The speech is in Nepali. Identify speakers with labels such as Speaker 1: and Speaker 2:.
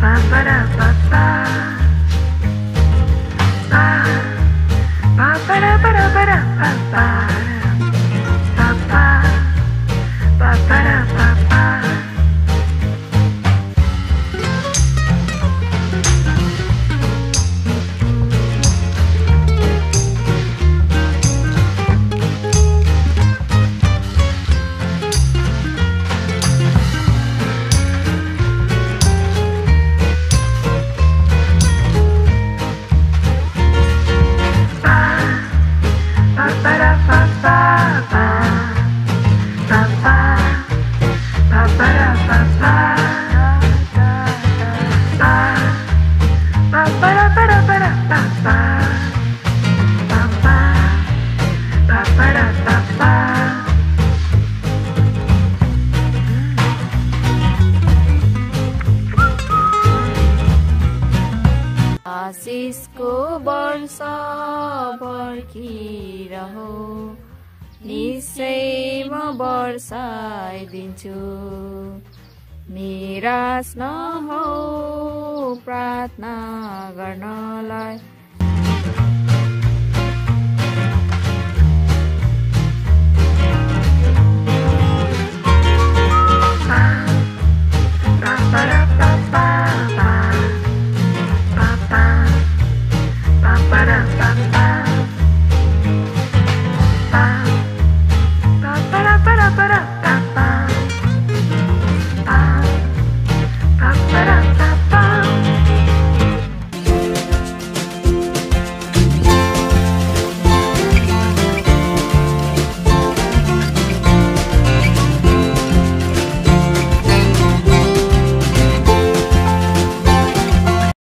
Speaker 1: ba ba da ba ba. आशिषको वर्ष पर्खिरहो निश्चय म वर्षाइदिन्छु निराश नहो प्रार्थना गर्नलाई।
Speaker 2: ba-da-ba-ba-ba-ba